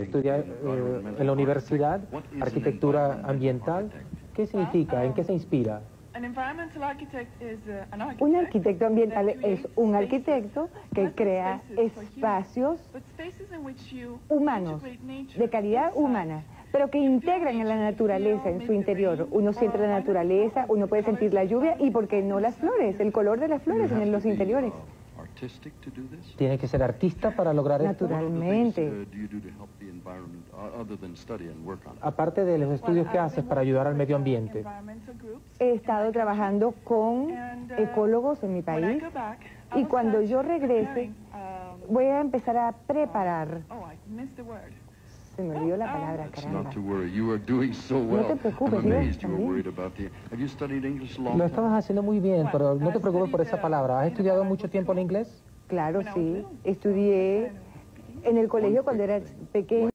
Estudia eh, en la universidad arquitectura ambiental. ¿Qué significa? ¿En qué se inspira? Un arquitecto ambiental es un arquitecto que crea espacios humanos, de calidad humana, pero que integran en la naturaleza en su interior. Uno siente la naturaleza, uno puede sentir la lluvia y, ¿por qué no las flores? El color de las flores en los interiores. ¿Tiene que ser artista para lograr esto? Naturalmente. Aparte de los estudios que haces para ayudar al medio ambiente. He estado trabajando con ecólogos en mi país y cuando yo regrese voy a empezar a preparar se me olvidó la palabra, caramba. No te preocupes, Lo estabas haciendo muy bien, pero no te preocupes por esa palabra. ¿Has estudiado mucho tiempo el inglés? Claro, sí. Estudié en el colegio cuando era pequeño.